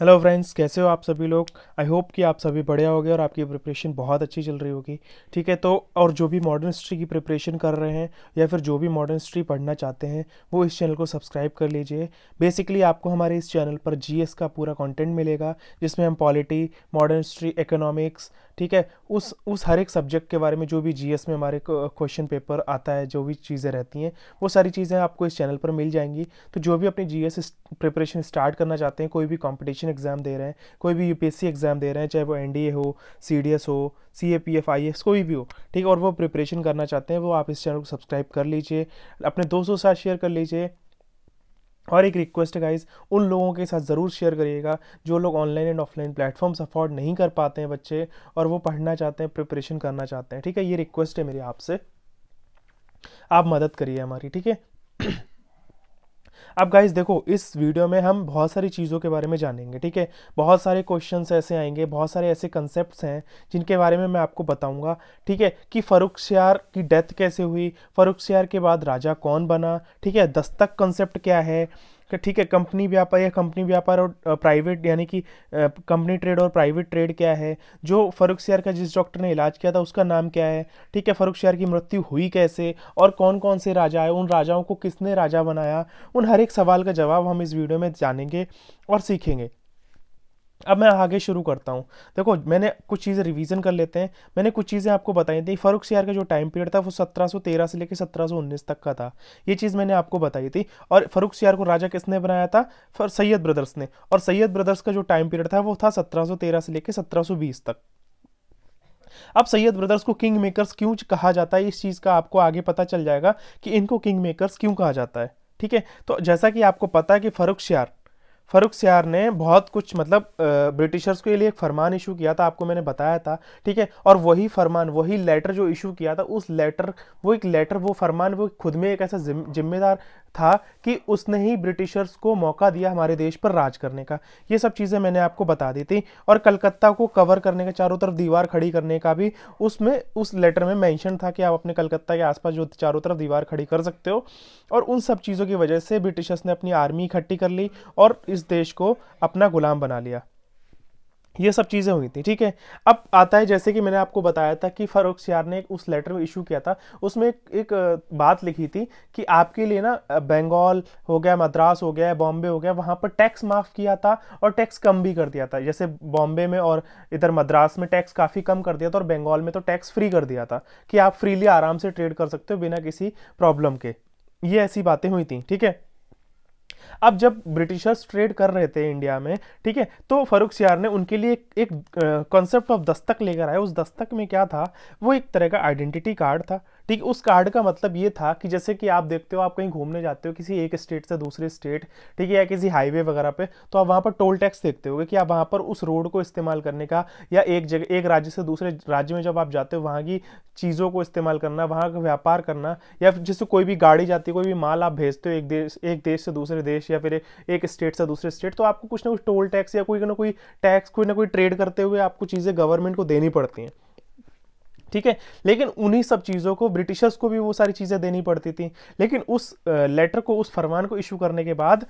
Hello friends कैसे हो आप सभी लोग? आई होप कि आप सभी बढ़िया हो और आपकी प्रिपरेशन बहुत अच्छी चल रही होगी। ठीक है तो और जो भी मॉडर्न हिस्ट्री की प्रिपरेशन कर रहे हैं या फिर जो भी मॉडर्न हिस्ट्री पढ़ना चाहते हैं, वो इस चैनल को सब्सक्राइब कर लीजिए। बेसिकली आपको हमारे इस चैनल पर जीएस का पूरा कॉन्टेंट मिलेगा, जिसमें हम पॉलिटी मॉडर्न हिस्ट्री इकोनॉमिक्स ठीक है? उस उस हर एक सब्जेक्ट के बारे में जो भी जीएस में हमारे क्वेश्चन पेपर आता है, जो भी चीज़ें रहती हैं, वो सारी चीज़ें आपको इस चैनल पर मिल जाएँगी। तो जो भी अपनी जीएस प्रिपरेशन स्टार्ट करना चाहते हैं, कोई भी कॉम्पिटिशन एग्ज़ाम दे रहे हैं, कोई भी यूपीएससी एग्ज़ाम दे रहे हैं, चाहे वो एनडीए हो सीडीएस हो C A P F I S कोई भी हो, ठीक? है और वो प्रिपरेशन करना चाहते हैं, वो आप इस चैनल को सब्सक्राइब कर लीजिए, अपने दोस्तों के साथ शेयर कर लीजिए और एक रिक्वेस्ट है गाइज़ उन लोगों के साथ ज़रूर शेयर करिएगा जो लोग online and offline platforms afford नहीं कर पाते हैं बच्चे और वो पढ़ना चाहते हैं प्रिपरेशन करना चाहते हैं। ठीक है, ये रिक्वेस्ट है मेरी आपसे। आप मदद करिए हमारी, ठीक है? अब गाइज़ देखो, इस वीडियो में हम बहुत सारी चीज़ों के बारे में जानेंगे, ठीक है? बहुत सारे क्वेश्चन ऐसे आएँगे, बहुत सारे ऐसे कंसेप्ट हैं, जिनके बारे में मैं आपको बताऊँगा, ठीक है? कि फ़रूख सियार की डेथ कैसे हुई, फ़रुख सियार के बाद राजा कौन बना, ठीक है? दस्तक कंसेप्ट क्या है? ठीक है कंपनी व्यापार या कंपनी व्यापार और प्राइवेट यानी कि कंपनी ट्रेड और प्राइवेट ट्रेड क्या है? जो फरुख शेयर का जिस डॉक्टर ने इलाज किया था, उसका नाम क्या है? ठीक है, फरुख शेयर की मृत्यु हुई कैसे? और कौन कौन से राजा है उन राजाओं को किसने राजा बनाया? उन हर एक सवाल का जवाब हम इस वीडियो में जानेंगे और सीखेंगे। अब मैं आगे शुरू करता हूँ। देखो, मैंने कुछ चीज़ें रिवीजन कर लेते हैं। मैंने कुछ चीज़ें आपको बताई थी। फरुख सियार का जो टाइम पीरियड था, वो 1713 से लेकर 1719 तक का था। ये चीज़ मैंने आपको बताई थी। और फरुख सियार को राजा किसने बनाया था? फर, सैयद ब्रदर्स ने। और सैयद ब्रदर्स का जो टाइम पीरियड था, वो था सत्रह सौ तेरह से लेकर सत्रह सौ बीस तक। अब सैयद ब्रदर्स को किंग मेकर्स क्यों कहा जाता है? इस चीज़ का आपको आगे पता चल जाएगा कि इनको किंग मेकर्स क्यों कहा जाता है। ठीक है? तो जैसा कि आपको पता है कि फरुख सियार फ़रुख सियार ने बहुत कुछ मतलब ब्रिटिशर्स के लिए एक फरमान इशू किया था, आपको मैंने बताया था, ठीक है? और वही फरमान, वही लेटर जो इशू किया था, उस लेटर, वो एक लेटर, वो फरमान, वो खुद में एक ऐसा जिम्मेदार था कि उसने ही ब्रिटिशर्स को मौका दिया हमारे देश पर राज करने का। ये सब चीज़ें मैंने आपको बता दी थी। और कलकत्ता को कवर करने का चारों तरफ़, दीवार खड़ी करने का भी उसमें, उस लेटर में मेंशन था कि आप अपने कलकत्ता के आसपास जो चारों तरफ़ दीवार खड़ी कर सकते हो। और उन सब चीज़ों की वजह से ब्रिटिशर्स ने अपनी आर्मी इकट्ठी कर ली और इस देश को अपना गुलाम बना लिया। ये सब चीज़ें हुई थी ठीक है? अब आता है जैसे कि मैंने आपको बताया था कि फरोख सियार ने उस लेटर में इशू किया था उसमें एक, एक बात लिखी थी कि आपके लिए ना बंगाल हो गया मद्रास हो गया बॉम्बे हो गया वहाँ पर टैक्स माफ़ किया था और टैक्स कम भी कर दिया था। जैसे बॉम्बे में और इधर मद्रास में टैक्स काफ़ी कम कर दिया था और बंगाल में तो टैक्स फ्री कर दिया था कि आप फ्रीली आराम से ट्रेड कर सकते हो बिना किसी प्रॉब्लम के। ये ऐसी बातें हुई थी ठीक है? अब जब ब्रिटिशर्स ट्रेड कर रहे थे इंडिया में, ठीक है तो फरूख सियार ने उनके लिए एक कॉन्सेप्ट ऑफ़ दस्तक लेकर आया। उस दस्तक में क्या था? वो एक तरह का आइडेंटिटी कार्ड था। ठीक, उस कार्ड का मतलब ये था कि जैसे कि आप देखते हो, आप कहीं घूमने जाते हो किसी एक स्टेट से दूसरे स्टेट ठीक है, या किसी हाईवे वगैरह पे तो आप वहाँ पर टोल टैक्स देखते हो कि आप वहाँ पर उस रोड को इस्तेमाल करने का या एक जगह, एक राज्य से दूसरे राज्य में जब आप जाते हो, वहाँ की चीज़ों को इस्तेमाल करना, वहाँ का व्यापार करना, या जैसे कोई भी गाड़ी जाती है, कोई भी माल आप भेजते हो एक देश एक देश से दूसरे देश या फिर एक स्टेट से दूसरे स्टेट तो आपको कुछ ना कुछ टोल टैक्स या कोई ना कोई टैक्स कोई ना कोई ट्रेड करते हुए आपको चीज़ें गवर्नमेंट को देनी पड़ती हैं। ठीक है? लेकिन उन्हीं सब चीज़ों को, ब्रिटिशर्स को भी वो सारी चीज़ें देनी पड़ती थी। लेकिन उस लेटर को, उस फरमान को इशू करने के बाद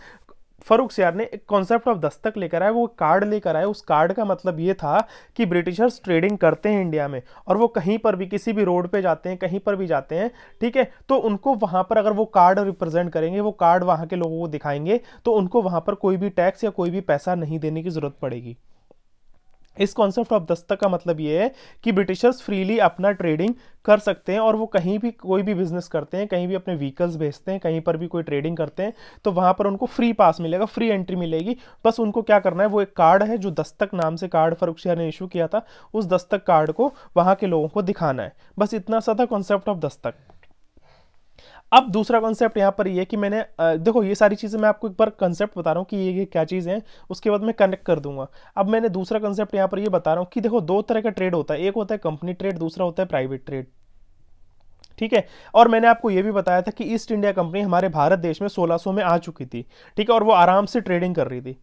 फरूख सियार ने एक कॉन्सेप्ट ऑफ़ दस्तक लेकर आए वो कार्ड लेकर आए उस कार्ड का मतलब ये था कि ब्रिटिशर्स ट्रेडिंग करते हैं इंडिया में और वो कहीं पर भी, किसी भी रोड पे जाते हैं, कहीं पर भी जाते हैं, ठीक है? तो उनको वहाँ पर अगर वो कार्ड रिप्रेजेंट करेंगे, वो कार्ड वहाँ के लोगों को दिखाएँगे तो उनको वहाँ पर कोई भी टैक्स या कोई भी पैसा नहीं देने की ज़रूरत पड़ेगी। इस कॉन्सेप्ट ऑफ़ दस्तक का मतलब ये है कि ब्रिटिशर्स फ्रीली अपना ट्रेडिंग कर सकते हैं और वो कहीं भी कोई भी बिज़नेस करते हैं, कहीं भी अपने व्हीकल्स भेजते हैं, कहीं पर भी कोई ट्रेडिंग करते हैं तो वहाँ पर उनको फ्री पास मिलेगा फ्री एंट्री मिलेगी। बस उनको क्या करना है, वो एक कार्ड है जो दस्तक नाम से कार्ड फरुखिया ने इशू किया था, उस दस्तक कार्ड को वहाँ के लोगों को दिखाना है। बस इतना सा था कॉन्सेप्ट ऑफ़ दस्तक। अब दूसरा कॉन्सेप्ट यहाँ पर ये कि मैंने देखो ये सारी चीज़ें मैं आपको एक बार कंसेप्ट बता रहा हूँ कि ये, ये क्या चीज़ है उसके बाद मैं कनेक्ट कर दूँगा। अब मैंने दूसरा कंसेप्ट यहाँ पर ये बता रहा हूँ कि देखो दो तरह का ट्रेड होता है एक होता है कंपनी ट्रेड दूसरा होता है प्राइवेट ट्रेड ठीक है? और मैंने आपको यह भी बताया था कि ईस्ट इंडिया कंपनी हमारे भारत देश में 1600 में आ चुकी थी। ठीक है? और वो आराम से ट्रेडिंग कर रही थी।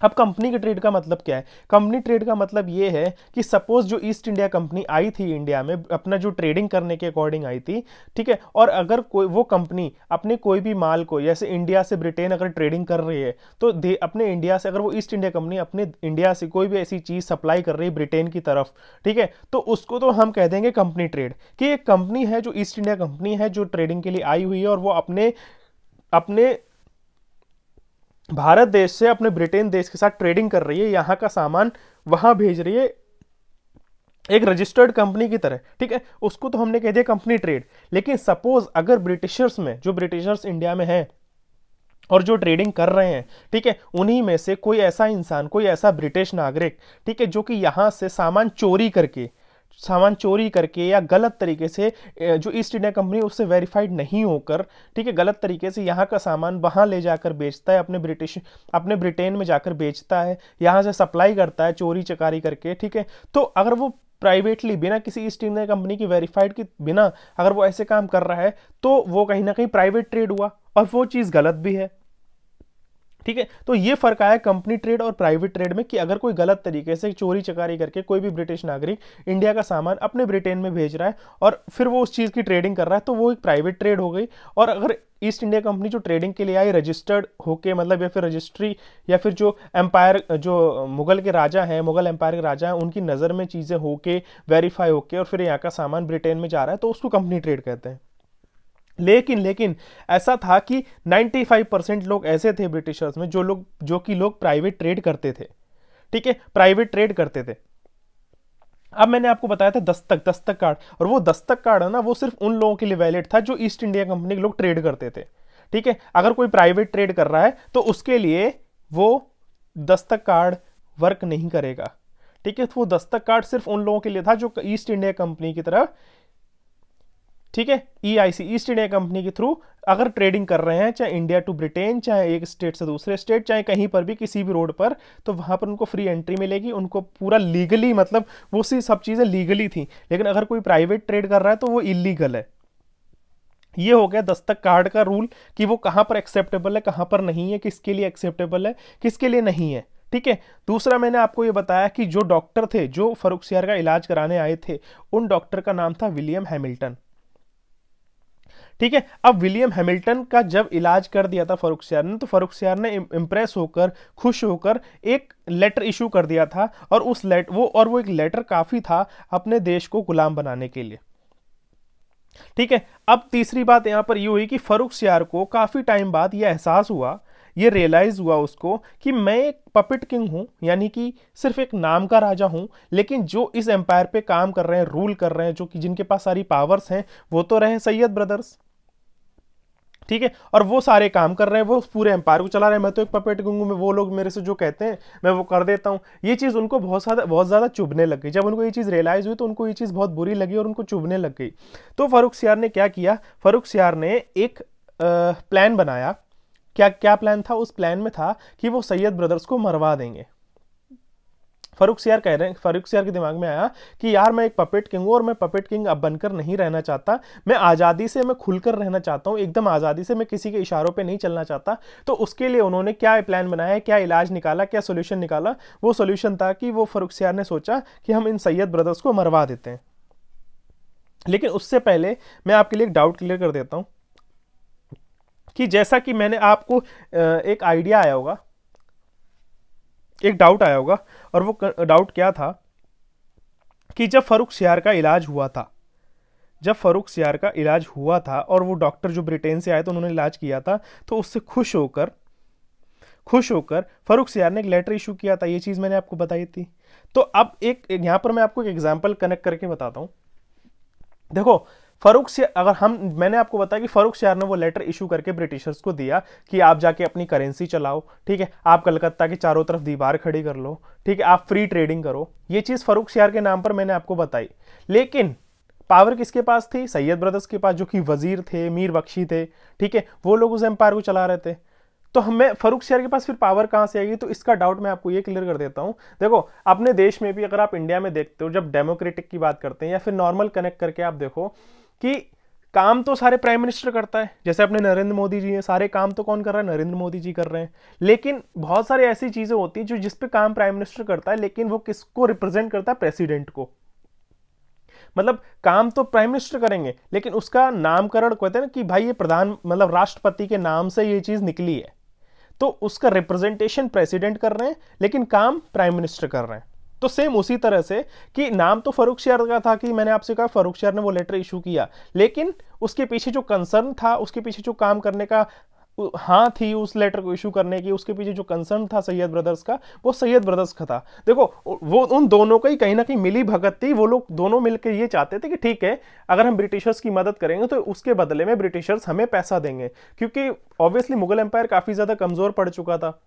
अब कंपनी के ट्रेड का मतलब क्या है? कंपनी ट्रेड का मतलब ये है कि सपोज़ जो ईस्ट इंडिया कंपनी आई थी इंडिया में, अपना जो ट्रेडिंग करने के अकॉर्डिंग आई थी, ठीक है? और अगर कोई, वो कंपनी अपने कोई भी माल को, जैसे इंडिया से ब्रिटेन अगर ट्रेडिंग कर रही है तो दे, अपने इंडिया से, अगर वो ईस्ट इंडिया कंपनी अपने इंडिया से कोई भी ऐसी चीज़ सप्लाई कर रही है ब्रिटेन की तरफ़, ठीक है? तो उसको तो हम कह देंगे कंपनी ट्रेड कि एक कंपनी है जो ईस्ट इंडिया कंपनी है, जो ट्रेडिंग के लिए आई हुई है और वो अपने अपने भारत देश से अपने ब्रिटेन देश के साथ ट्रेडिंग कर रही है, यहाँ का सामान वहाँ भेज रही है एक रजिस्टर्ड कंपनी की तरह, ठीक है? उसको तो हमने कह दिया कंपनी ट्रेड लेकिन सपोज़ अगर ब्रिटिशर्स में, जो ब्रिटिशर्स इंडिया में हैं और जो ट्रेडिंग कर रहे हैं, ठीक है? उन्हीं में से कोई ऐसा इंसान, कोई ऐसा ब्रिटिश नागरिक, ठीक है, जो कि यहाँ से सामान चोरी करके सामान चोरी करके या गलत तरीके से जो ईस्ट इंडिया कंपनी उससे वेरीफाइड नहीं होकर, ठीक है, गलत तरीके से यहाँ का सामान वहाँ ले जाकर बेचता है, अपने ब्रिटिश अपने ब्रिटेन में जाकर बेचता है, यहाँ से सप्लाई करता है, चोरी चकारी करके, ठीक है। तो अगर वो प्राइवेटली बिना किसी ईस्ट इंडिया कंपनी की वेरीफाइड के, बिना अगर वो ऐसे काम कर रहा है तो वो कहीं ना कहीं प्राइवेट ट्रेड हुआ, और वो चीज़ गलत भी है। ठीक है? तो ये फ़र्क आया कंपनी ट्रेड और प्राइवेट ट्रेड में कि अगर कोई गलत तरीके से चोरी चकारी करके कोई भी ब्रिटिश नागरिक इंडिया का सामान अपने ब्रिटेन में भेज रहा है और फिर वो उस चीज़ की ट्रेडिंग कर रहा है तो वो एक प्राइवेट ट्रेड हो गई। और अगर ईस्ट इंडिया कंपनी जो ट्रेडिंग के लिए आई रजिस्टर्ड होके मतलब या फिर रजिस्ट्री या फिर जो एम्पायर जो मुगल के राजा हैं, मुगल एम्पायर के राजा हैं, उनकी नज़र में चीज़ें होके वेरीफाई होके और फिर यहाँ का सामान ब्रिटेन में जा रहा है तो उसको कंपनी ट्रेड कहते हैं। लेकिन लेकिन ऐसा था कि 95 परसेंट लोग ऐसे थे ब्रिटिशर्स में जो लोग, जो कि लोग प्राइवेट ट्रेड करते थे। ठीक है? प्राइवेट ट्रेड करते थे। अब मैंने आपको बताया था दस्तक दस्तक कार्ड। और वो दस्तक कार्ड है ना, वो सिर्फ़ उन लोगों के लिए वैलिड था जो ईस्ट इंडिया कंपनी के लोग ट्रेड करते थे। ठीक है? अगर कोई प्राइवेट ट्रेड कर रहा है तो उसके लिए वो दस्तक कार्ड वर्क नहीं करेगा। ठीक है? तो वो दस्तक कार्ड सिर्फ़ उन लोगों के लिए था जो ईस्ट इंडिया कंपनी की तरफ़ ठीक है? E I C East India Company के थ्रू अगर ट्रेडिंग कर रहे हैं, चाहे इंडिया टू ब्रिटेन चाहे एक स्टेट से दूसरे स्टेट चाहे कहीं पर भी किसी भी रोड पर तो वहाँ पर उनको फ्री एंट्री मिलेगी, उनको पूरा लीगली मतलब वो सी सब चीज़ें लीगली थी। लेकिन अगर कोई प्राइवेट ट्रेड कर रहा है तो वो इलीगल है। ये हो गया दस्तक कार्ड का रूल कि वो कहाँ पर एक्सेप्टेबल है, कहाँ पर नहीं है, किसके लिए एक्सेप्टेबल है, किसके लिए नहीं है। ठीक है? दूसरा मैंने आपको ये बताया कि जो डॉक्टर थे, जो फरुख सियार का इलाज कराने आए थे, उन डॉक्टर का नाम था विलियम हैमिल्टन ठीक है? अब विलियम हैमिल्टन का जब इलाज कर दिया था फरुख सियार ने तो फरुख सियार ने इम्प्रेस होकर, खुश होकर एक लेटर इशू कर दिया था और उस लेट वो, और वो एक लेटर काफ़ी था अपने देश को गुलाम बनाने के लिए। ठीक है? अब तीसरी बात यहाँ पर ये हुई कि फरूख सियार को काफ़ी टाइम बाद यह एहसास हुआ, ये रियलाइज़ हुआ उसको कि मैं एक पपिट किंग हूँ, यानी कि सिर्फ़ एक नाम का राजा हूँ, लेकिन जो इस एम्पायर पे काम कर रहे हैं रूल कर रहे हैं, जो कि जिनके पास सारी पावर्स हैं, वो तो रहे सैयद ब्रदर्स ठीक है? और वो सारे काम कर रहे हैं, वो पूरे एम्पायर को चला रहे हैं। मैं तो एक पपेट गूंगू में, वो लोग मेरे से जो कहते हैं, मैं वो कर देता हूँ। ये चीज़ उनको बहुत ज़्यादा बहुत ज़्यादा चुभने लग गई। जब उनको ये चीज़ रियलाइज़ हुई तो उनको ये चीज़ बहुत बुरी लगी और उनको चुभने लग गई। तो फरुख सियार ने क्या किया? फरुख सियार ने एक प्लान बनाया। क्या क्या प्लान था? उस प्लान में था कि वो सैयद ब्रदर्स को मरवा देंगे। फरुख सियार कह रहे हैं फरुख सियार के दिमाग में आया कि यार मैं एक पपेट किंग हूँ और मैं पपेट किंग अब बनकर नहीं रहना चाहता। मैं आज़ादी से मैं खुलकर रहना चाहता हूँ, एकदम आज़ादी से मैं किसी के इशारों पे नहीं चलना चाहता। तो उसके लिए उन्होंने क्या प्लान बनाया, क्या इलाज निकाला, क्या सोल्यूशन निकाला? वो सोल्यूशन था कि वो फरुख सियार ने सोचा कि हम इन सैयद ब्रदर्स को मरवा देते हैं। लेकिन उससे पहले मैं आपके लिए एक डाउट क्लियर कर देता हूँ कि जैसा कि मैंने आपको एक आइडिया आया होगा एक डाउट आया होगा, और वो डाउट क्या था? कि जब फरुख सियार का इलाज हुआ था, जब फरुख सियार का इलाज हुआ था, और वो डॉक्टर जो ब्रिटेन से आए तो उन्होंने इलाज किया था तो उससे खुश होकर खुश होकर फरुख सियार ने एक लेटर इशू किया था। ये चीज़ मैंने आपको बताई थी। तो अब एक, यहाँ पर मैं आपको एक एग्ज़ाम्पल कनेक्ट करके बताता हूँ। देखो फरूख अगर हम, मैंने आपको बताया कि फरूख सियार ने वो लेटर इशू करके ब्रिटिशर्स को दिया कि आप जाके अपनी करेंसी चलाओ, ठीक है? आप कलकत्ता के चारों तरफ़ दीवार खड़ी कर लो, ठीक है? आप फ्री ट्रेडिंग करो। ये चीज़ फरूख सियार के नाम पर मैंने आपको बताई। लेकिन पावर किसके पास थी? सैयद ब्रदर्स के पास, जो कि वज़ीर थे, मीर बख्शी थे, ठीक है? वो लोग उस एम्पायर को चला रहे थे। तो हमें फरूख शेयर के पास फिर पावर कहाँ से आएगी? तो इसका डाउट मैं आपको ये क्लियर कर देता हूँ। देखो, अपने देश में भी अगर आप इंडिया में देखते हो, जब डेमोक्रेटिक की बात करते हैं या फिर नॉर्मल कनेक्ट करके आप देखो कि काम तो सारे प्राइम मिनिस्टर करता है। जैसे अपने नरेंद्र मोदी जी हैं, सारे काम तो कौन कर रहा है? नरेंद्र मोदी जी कर रहे हैं। लेकिन बहुत सारी ऐसी चीज़ें होती हैं जो जिस पे काम प्राइम मिनिस्टर करता है, लेकिन वो किसको रिप्रेजेंट करता है? प्रेसिडेंट को। मतलब काम तो प्राइम मिनिस्टर करेंगे, लेकिन उसका नामकरण कहते हैं ना कि भाई ये प्रधान मतलब राष्ट्रपति के नाम से ये चीज़ निकली है। तो उसका रिप्रेजेंटेशन प्रेसिडेंट कर रहे हैं, लेकिन काम प्राइम मिनिस्टर कर रहे हैं। तो सेम उसी तरह से कि नाम तो फरूख शेयर का था कि मैंने आपसे कहा फरूख शेयर ने वो लेटर इशू किया। लेकिन उसके पीछे जो कंसर्न था, उसके पीछे जो काम करने का हाँ थी उस लेटर को इशू करने की, उसके पीछे जो कंसर्न था सैयद ब्रदर्स का, वो सैयद ब्रदर्स का था। देखो वो उन दोनों का ही कहीं ना कहीं मिली भगत थी, वो लोग दोनों मिलकर ये चाहते थे कि ठीक है, अगर हम ब्रिटिशर्स की मदद करेंगे तो उसके बदले में ब्रिटिशर्स हमें पैसा देंगे। क्योंकि ऑब्वियसली मुगल एम्पायर काफ़ी ज़्यादा कमज़ोर पड़ चुका था।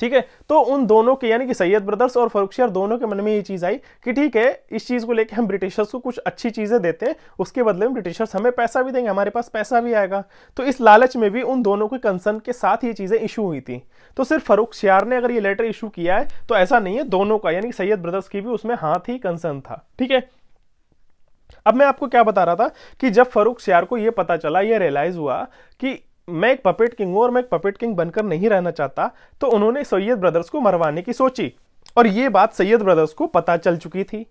ठीक है? तो उन दोनों के, यानी कि सैयद ब्रदर्स और फरूख फरुखशियार दोनों के मन में ये चीज़ आई कि ठीक है, इस चीज़ को लेकर हम ब्रिटिशर्स को कुछ अच्छी चीज़ें देते हैं, उसके बदले में ब्रिटिशर्स हमें पैसा भी देंगे, हमारे पास पैसा भी आएगा। तो इस लालच में भी उन दोनों के कंसर्न के साथ ये चीज़ें इशू हुई थी। तो सिर्फ़ फरूख शियार ने अगर ये लेटर इशू किया है तो ऐसा नहीं है, दोनों का, यानी कि सैयद ब्रदर्स की भी उसमें हाथ ही कंसर्न था। ठीक है? अब मैं आपको क्या बता रहा था कि जब फरूख शियार को यह पता चला यह रियलाइज़ हुआ कि मैं एक पपेट किंग हूँ और मैं एक पपेट किंग बनकर नहीं रहना चाहता तो उन्होंने सैयद ब्रदर्स को मरवाने की सोची। और यह बात सैयद ब्रदर्स को पता चल चुकी थी।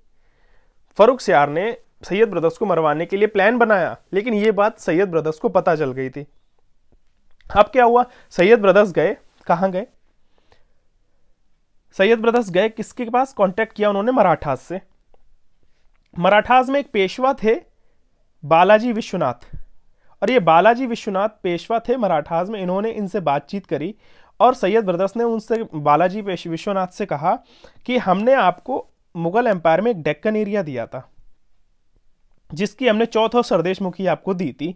फरूख सियार ने सैयद ब्रदर्स को मरवाने के लिए प्लान बनाया, लेकिन यह बात सैयद ब्रदर्स को पता चल गई थी। अब क्या हुआ? सैयद ब्रदर्स गए। कहाँ गए? सैयद ब्रदर्स गए, किसके पास? कांटेक्ट किया उन्होंने मराठास से। मराठास में एक पेशवा थे, बालाजी विश्वनाथ। और ये बालाजी विश्वनाथ पेशवा थे मराठाज में, इन्होंने इनसे बातचीत करी और सैयद ब्रदर्स ने उनसे, बालाजी विश्वनाथ से कहा कि हमने आपको मुगल एम्पायर में एक डेक्कन एरिया दिया था, जिसकी हमने चौथा सरदेश मुखी आपको दी थी।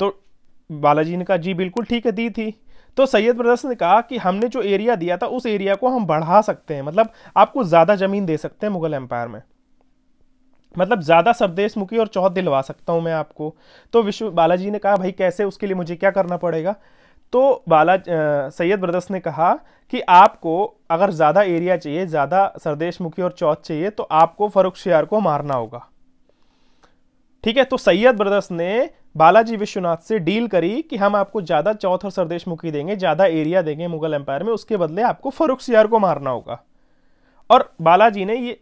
तो बालाजी ने कहा, जी, बिल्कुल ठीक है, दी थी। तो सैयद ब्रदर्स ने कहा कि हमने जो एरिया दिया था, उस एरिया को हम बढ़ा सकते हैं मतलब आपको ज़्यादा ज़मीन दे सकते हैं मुगल एम्पायर में। मतलब ज़्यादा सरदेश मुखी और चौथ दिलवा सकता हूँ मैं आपको। तो विश्व, बालाजी ने कहा, भाई, कैसे उसके लिए मुझे क्या करना पड़ेगा? तो बाला सैयद ब्रदर्स ने कहा कि आपको अगर ज़्यादा एरिया चाहिए, ज़्यादा सरदेश मुखी और चौथ चाहिए तो आपको फरुख शियार को मारना होगा। ठीक है तो सैयद ब्रदर्स ने बालाजी विश्वनाथ से डील करी कि हम आपको ज़्यादा चौथ और सरदेश मुखी देंगे, ज़्यादा एरिया देंगे मुगल एम्पायर में, उसके बदले आपको फरुख शियार को मारना होगा। और बालाजी ने ये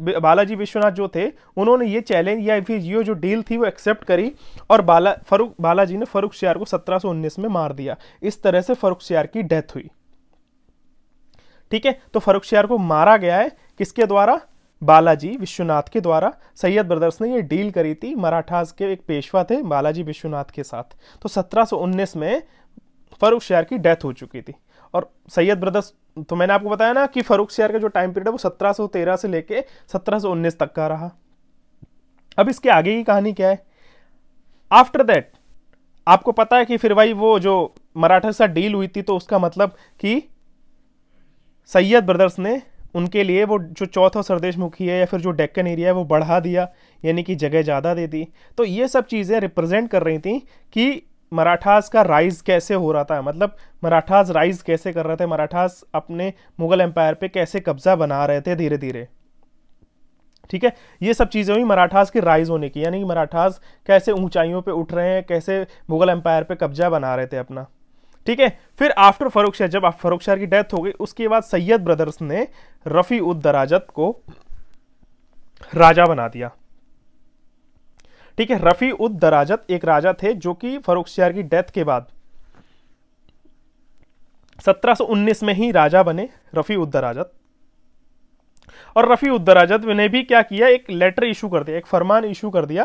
बालाजी विश्वनाथ जो थे, उन्होंने ये चैलेंज या फिर ये जो डील थी वो एक्सेप्ट करी और बाला फरुख बालाजी ने फरुख सियार को 1719 में मार दिया। इस तरह से फरुख सियार की डेथ हुई। ठीक है? तो फरुख सियार को मारा गया है किसके द्वारा? बालाजी विश्वनाथ के द्वारा। सैयद ब्रदर्स ने ये डील करी थी मराठास के एक पेशवा थे, बालाजी विश्वनाथ के साथ। तो 1719 में फरुख शहर की डेथ हो चुकी थी। और सैयद ब्रदर्स तो मैंने आपको बताया ना कि फरूख शेयर का जो टाइम पीरियड है वो 1713 से लेके 1719 तक का रहा। अब इसके आगे की कहानी क्या है? आफ्टर दैट आपको पता है कि फिर भाई वो जो मराठा साथ डील हुई थी तो उसका मतलब कि सैयद ब्रदर्स ने उनके लिए वो जो चौथा सरदेश मुखी है या फिर जो डेक्कन एरिया है वो बढ़ा दिया, यानी कि जगह ज़्यादा दे दी। तो ये सब चीज़ें रिप्रेजेंट कर रही थी कि मराठास का राइज कैसे हो रहा था? मतलब मराठास राइज कैसे कर रहे थे? मराठास अपने मुगल एम्पायर पे कैसे कब्जा बना रहे थे धीरे धीरे ठीक है? ये सब चीज़ें हुई मराठास के राइज होने की। यानी मराठास कैसे ऊंचाइयों पे उठ रहे हैं, कैसे मुगल एम्पायर पे कब्जा बना रहे थे अपना। ठीक है? फिर आफ्टर फरुख शाह जब फरुख शाह की डेथ हो गई, उसके बाद सैयद ब्रदर्स ने रफ़ी उद दराजत को राजा बना दिया। ठीक है, रफी उद दराजत एक राजा थे जो कि फरुखशियार की डेथ के बाद 1719 में ही राजा बने रफी उद दराजत। और रफी उद दराजत ने भी क्या किया, एक लेटर इशू कर दिया, एक फरमान इशू कर दिया।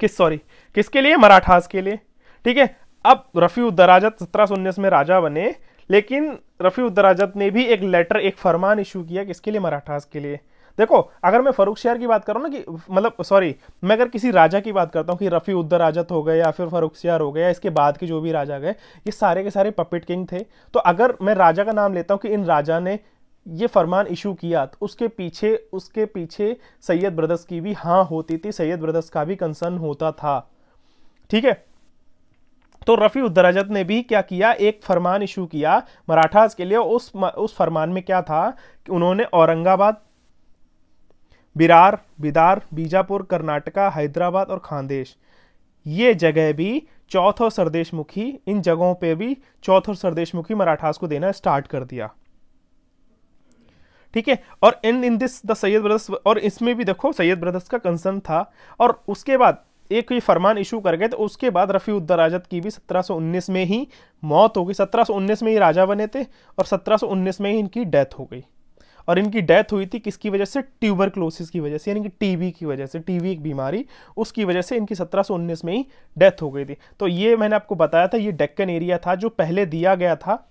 किस, सॉरी, किसके लिए? मराठास के लिए। ठीक है, अब रफी उद्दराजत 1719 में राजा बने, लेकिन रफी उद्दराजत ने भी एक लेटर, एक फरमान इशू किया किसके लिए? मराठास के लिए। देखो, अगर मैं फरूख शहर की बात करूँ ना कि मतलब सॉरी मैं अगर किसी राजा की बात करता हूँ कि रफ़ी उद्दर राजत हो गए या फिर फरूख शहर हो गए इसके बाद के जो भी राजा गए, ये सारे के सारे पपेट किंग थे। तो अगर मैं राजा का नाम लेता हूँ कि इन राजा ने ये फरमान इशू किया तो उसके पीछे उसके पीछे सैयद ब्रदर्स की भी हाँ होती थी, सैयद ब्रदर्स का भी कंसर्न होता था। ठीक है? तो रफ़ी उद्दराजत ने भी क्या किया? एक फरमान इशू किया मराठास के लिए। उस उस फरमान में क्या था? कि उन्होंने औरंगाबाद बिरार, बिदार, बीजापुर, कर्नाटका, हैदराबाद और खानदेश। ये जगह भी चौथ सरदेशमुखी, इन जगहों पे भी चौथ सरदेशमुखी मराठास को देना स्टार्ट कर दिया। ठीक है? और in in this, the Sayyid brothers और इसमें भी देखो, सैयद ब्रदर्स का कंसर्न था। और उसके बाद एक ही फरमान इशू कर गए तो उसके बाद रफ़ी उद्दराजत की भी 1719 में ही मौत हो गई। 1719 में ही राजा बने थे और 1719 में ही इनकी डेथ हो गई। और इनकी डेथ हुई थी किसकी वजह से? ट्यूबर क्लोसिस की वजह से, यानी कि टीबी की वजह से टीबी एक बीमारी, उसकी वजह से इनकी 1719 में ही डेथ हो गई थी। तो ये मैंने आपको बताया था, ये डेक्कन एरिया था जो पहले दिया गया था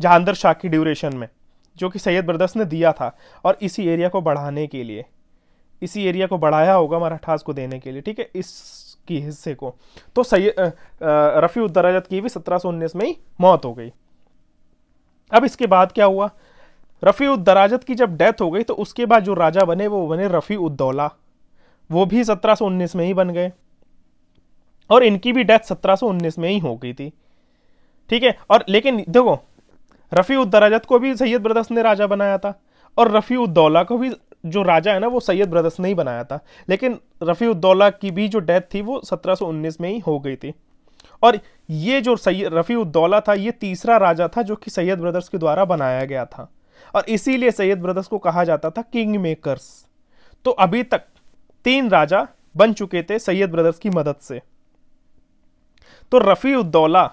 जहांदर शाह की ड्यूरेशन में, जो कि सैयद ब्रदर्स ने दिया था, और इसी एरिया को बढ़ाने के लिए, इसी एरिया को बढ़ाया होगा मराठास को देने के लिए, ठीक है? इसकी हिस्से को। तो सैयद रफ़ी उद्दराजत की भी सत्रह में ही मौत हो गई। अब इसके बाद क्या हुआ? रफ़ी उद्दराजत की जब डेथ हो गई तो उसके बाद जो राजा बने, वो बने रफ़ी उद्दौला वो भी 1719 में ही बन गए। और इनकी भी डेथ 1719 में ही हो गई थी। ठीक है? और लेकिन देखो रफ़ी उद्दराजत को भी सैयद ब्रदर्स ने राजा बनाया था और रफ़ी उद्दौला को भी जो राजा है ना, वो सैयद ब्रदर्स ने ही बनाया था। लेकिन रफ़ी उद्दौला की भी जो डेथ थी, वो 1719 में ही हो गई थी। और ये जो सैयद रफ़ी उद्दौला था, ये तीसरा राजा था जो कि सैयद ब्रदर्स के द्वारा बनाया गया था। और इसीलिए सैयद ब्रदर्स को कहा जाता था किंग मेकर्स। तो अभी तक तीन राजा बन चुके थे सैयद ब्रदर्स की मदद से। तो रफ़ी उद्दौला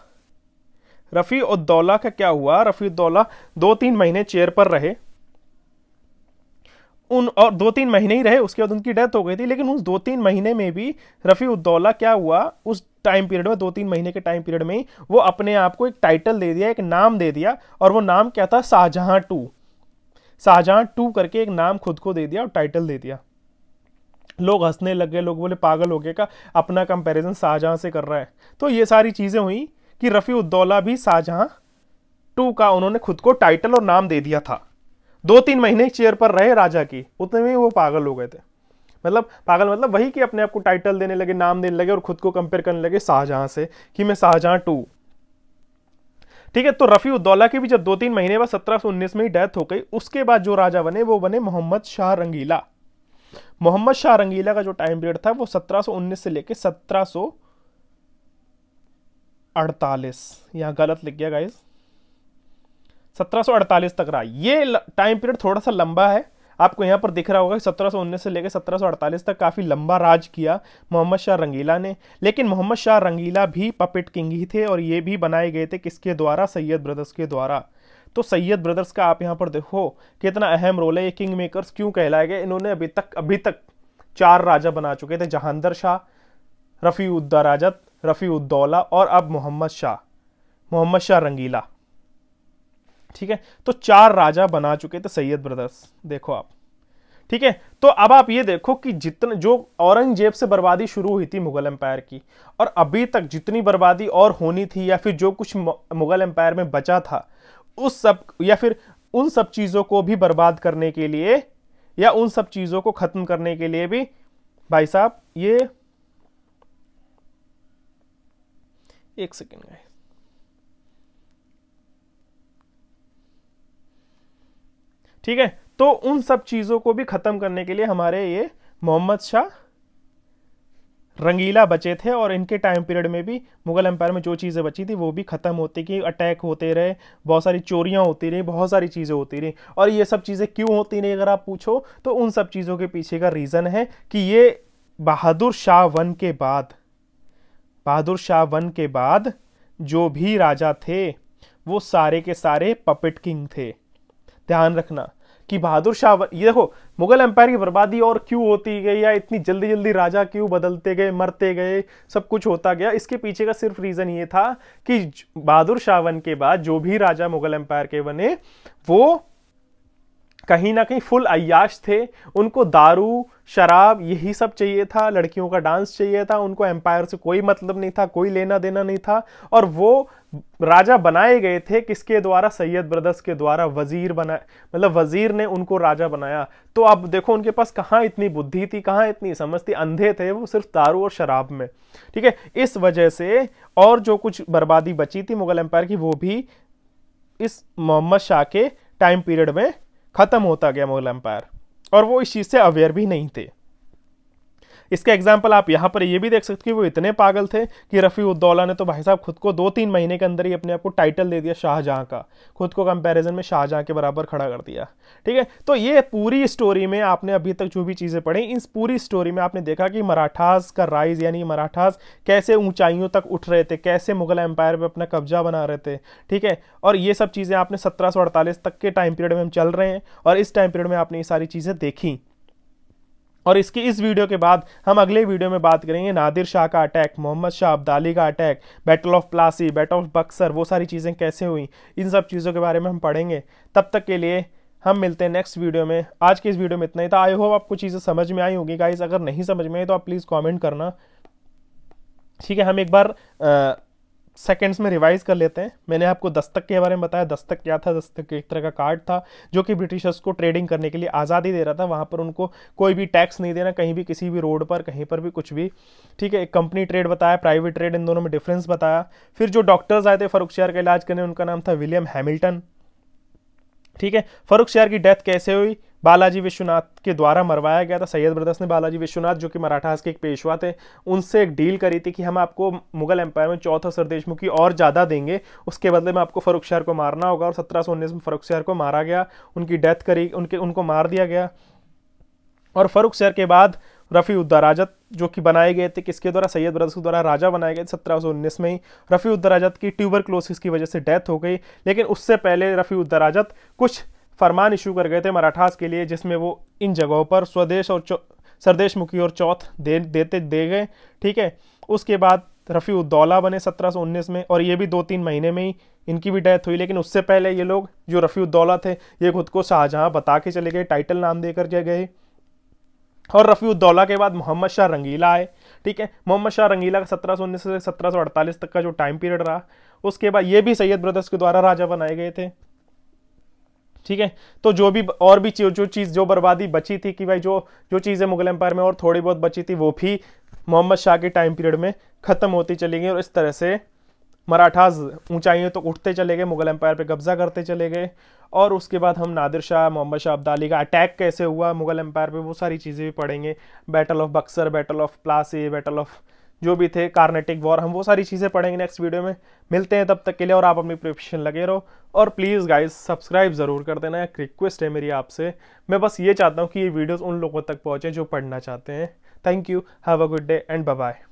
रफ़ी उद्दौला का क्या हुआ? रफ़ी उद्दौला दो तीन महीने चेयर पर रहे। उन और दो तीन महीने ही रहे, उसके बाद उनकी डेथ हो गई थी, लेकिन उस दो तीन महीने में भी रफ़ी उद्दौला क्या हुआ? उस टाइम पीरियड में दो तीन महीने के टाइम पीरियड में ही, वो अपने आप को एक टाइटल दे दिया, एक नाम दे दिया, और वो नाम क्या था? शाहजहां टू। शाहजहां टू करके एक नाम खुद को दे दिया और टाइटल दे दिया। लोग हंसने लग गए, लोग बोले, पागल हो गए का? अपना कंपैरिजन शाहजहां से कर रहा है। तो ये सारी चीज़ें हुई कि रफ़ी उद्दौला भी शाहजहां टू का उन्होंने खुद को टाइटल और नाम दे दिया था। दो तीन महीने चेयर पर रहे राजा की, उतने में वो पागल हो गए थे। मतलब पागल मतलब वही कि अपने आप को टाइटल देने लगे, नाम देने लगे और खुद को कंपेयर करने लगे शाहजहां से कि मैं शाहजहां टू। ठीक है तो रफी उद्दौला की भी जब दो तीन महीने बाद सत्रह में ही डेथ हो गई, उसके बाद जो राजा बने, वो बने मोहम्मद शाह रंगीला। मोहम्मद शाह रंगीला का जो टाइम पीरियड था, वो 1719 से लेके 1748 यहाँ गलत लिख गया गाइस 1748 तक रहा। ये टाइम पीरियड थोड़ा सा लंबा है। आपको यहाँ पर दिख रहा होगा कि 1719 से लेकर 1748 तक काफ़ी लंबा राज किया मोहम्मद शाह रंगीला ने। लेकिन मोहम्मद शाह रंगीला भी पपेट किंग ही थे और ये भी बनाए गए थे किसके द्वारा? सैयद ब्रदर्स के द्वारा। तो सैयद ब्रदर्स का आप यहाँ पर देखो कितना अहम रोल है, ये किंग मेकर्स क्यों कहलाए गए? इन्होंने अभी तक अभी तक चार राजा बना चुके थे, जहांदर शाह रफ़ी उद्दराजत रफ़ी उद्दौला और अब मोहम्मद शाह मोहम्मद शाह रंगीला। ठीक है? तो चार राजा बना चुके थे सैयद ब्रदर्स देखो आप। ठीक है? तो अब आप ये देखो कि जितने, जो औरंगज़ेब से बर्बादी शुरू हुई थी मुगल एम्पायर की, और अभी तक जितनी बर्बादी और होनी थी, या फिर जो कुछ मुगल एम्पायर में बचा था, उस सब, या फिर उन सब चीज़ों को भी बर्बाद करने के लिए, या उन सब चीज़ों को ख़त्म करने के लिए भी, भाई साहब, ये एक सेकेंड गाइस ठीक है? तो उन सब चीज़ों को भी ख़त्म करने के लिए हमारे ये मोहम्मद शाह रंगीला बचे थे और इनके टाइम पीरियड में भी मुगल एम्पायर में जो चीज़ें बची थी, वो भी ख़त्म होती गई अटैक होते रहे, बहुत सारी चोरियाँ होती रही, बहुत सारी चीज़ें होती रही। और ये सब चीज़ें क्यों होती रही, अगर आप पूछो तो उन सब चीज़ों के पीछे का रीज़न है कि ये बहादुर शाह वन के बाद, बहादुर शाह वन के बाद जो भी राजा थे, वो सारे के सारे पपेट किंग थे। ध्यान रखना कि बहादुर शाह ये देखो, मुगल एम्पायर की बर्बादी और क्यों होती गई या इतनी जल्दी जल्दी राजा क्यों बदलते गए, मरते गए, सब कुछ होता गया, इसके पीछे का सिर्फ़ रीजन ये था कि बहादुर शाह वन के बाद जो भी राजा मुगल एम्पायर के बने, वो कहीं ना कहीं फुल अयाश थे, उनको दारू, शराब, यही सब चाहिए था, लड़कियों का डांस चाहिए था, उनको एम्पायर से कोई मतलब नहीं था, कोई लेना देना नहीं था, और वो राजा बनाए गए थे किसके द्वारा? सैयद ब्रदर्स के द्वारा, वज़ीर बना मतलब वज़ीर ने उनको राजा बनाया। तो अब देखो उनके पास कहाँ इतनी बुद्धि थी, कहाँ इतनी समझ थी, अंधे थे वो सिर्फ़ दारू और शराब में। ठीक है, इस वजह से और जो कुछ बर्बादी बची थी मुगल एम्पायर की, वो भी इस मोहम्मद शाह के टाइम पीरियड में खत्म होता गया मुगल एम्पायर और वो इस चीज़ से अवेयर भी नहीं थे। इसका एग्ज़ाम्पल आप यहाँ पर ये भी देख सकते कि वो इतने पागल थे कि रफ़ी उद्दौला ने तो भाई साहब खुद को दो तीन महीने के अंदर ही अपने आप को टाइटल दे दिया शाहजहाँ का। खुद को कंपेरिजन में शाहजहाँ के बराबर खड़ा कर दिया। ठीक है? तो ये पूरी स्टोरी में आपने अभी तक जो भी चीज़ें पढ़ी, इस पूरी स्टोरी में आपने देखा कि मराठास का राइज यानी मराठास कैसे ऊंचाइयों तक उठ रहे थे, कैसे मुगल एम्पायर पर अपना कब्जा बना रहे थे। ठीक है? और ये सब चीज़ें आपने सत्रह सौ अड़तालीस तक के टाइम पीरियड में हम चल रहे हैं और इस टाइम पीरियड में आपने ये सारी चीज़ें देखी। और इसकी इस वीडियो के बाद हम अगले वीडियो में बात करेंगे। नादिर शाह का अटैक मोहम्मद शाह अब्दाली का attack battle of Plassey battle of Buxar वो सारी चीज़ें कैसे हुई इन सब चीज़ों के बारे में हम पढ़ेंगे। तब तक के लिए हम मिलते हैं नेक्स्ट वीडियो में। आज के इस वीडियो में इतना ही था। आई होप आपको चीज़ें समझ में आई होगी। गाइज़ अगर नहीं समझ में आई तो आप प्लीज़ कॉमेंट करना। ठीक है हम एक बार आ, सेकेंड्स में रिवाइज कर लेते हैं। मैंने आपको दस्तक के बारे में बताया, दस्तक क्या था, दस्तक एक तरह का कार्ड था, जो कि ब्रिटिशर्स को ट्रेडिंग करने के लिए आज़ादी दे रहा था। वहाँ पर उनको कोई भी टैक्स नहीं देना, कहीं भी किसी भी रोड पर, कहीं पर भी कुछ भी। ठीक है, एक कंपनी ट्रेड बताया प्राइवेट ट्रेड इन दोनों में डिफरेंस बताया। फिर जो डॉक्टर्स आए थे फरुख शहर का इलाज करने, उनका नाम था विलियम हैमिल्टन। ठीक है, फरुख शहर की डेथ कैसे हुई? बालाजी विश्वनाथ के द्वारा मरवाया गया था। सैयद ब्रदर्स ने बालाजी विश्वनाथ, जो कि मराठास के एक पेशवा थे, उनसे एक डील करी थी कि हम आपको मुगल एम्पायर में चौथा सरदेशमुखी और ज़्यादा देंगे। उसके बदले में आपको फरुख शहर को मारना होगा और सत्रह सौ उन्नीस में फरुख शहर को मारा गया। उनकी डेथ करी, उनके, उनको मार दिया गया। और फरुख शहर के बाद रफ़ी उद्दराजत जो कि बनाए गए थे किसके द्वारा? सैयद ब्रदर्स के द्वारा राजा बनाए गए सत्रह सौ उन्नीस में ही। रफ़ी उद्दराजत की ट्यूबर क्लोसिस की वजह से डेथ हो गई। लेकिन उससे पहले रफ़ी उद्दराजत कुछ फरमान इशू कर गए थे मराठास के लिए, जिसमें वो इन जगहों पर स्वदेश और सरदेश मुखी और चौथ दे, देते, दे गए। ठीक है? उसके बाद रफ़ी उद्दौला बने 1719 में, और ये भी दो तीन महीने में ही इनकी भी डेथ हुई, लेकिन उससे पहले ये लोग जो रफ़ी उद्दौला थे, ये खुद को शाहजहाँ बता के चले गए, टाइटल नाम देकर के गए। और रफ़ी उद्दौला के बाद मोहम्मद शाह रंगीला आए। ठीक है? मोहम्मद शाह रंगीला का सत्रह सौ उन्नीस से सत्रह सौ अड़तालीस तक का जो टाइम पीरियड रहा, उसके बाद ये भी सैयद ब्रदर्स के द्वारा राजा बनाए गए थे। ठीक है? तो जो भी और भी जो चीज़, जो बर्बादी बची थी कि भाई जो जो चीज़ें मुगल एम्पायर में और थोड़ी बहुत बची थी, वो भी मोहम्मद शाह के टाइम पीरियड में ख़त्म होती चली गई और इस तरह से मराठाज ऊंचाइयों तो उठते चले गए, मुगल एम्पायर पे कब्जा करते चले गए और उसके बाद हम नादिर शाह, मोहम्मद शाह अब्दाली का अटैक कैसे हुआ, मुगल एम्पायर पे वो सारी चीज़ें भी पढ़ेंगे। Battle of Buxar battle of Plassey battle of जो भी थे कार्नेटिक वॉर हम वो सारी चीज़ें पढ़ेंगे नेक्स्ट वीडियो में। मिलते हैं तब तक के लिए और आप अपनी प्रिपरेशन लगे रहो। और प्लीज़ गाइज़ सब्सक्राइब ज़रूर कर देना, एक रिक्वेस्ट है मेरी आपसे। मैं बस ये चाहता हूँ कि ये वीडियोज़ उन लोगों तक पहुँचें जो पढ़ना चाहते हैं। Thank you have a good day and bye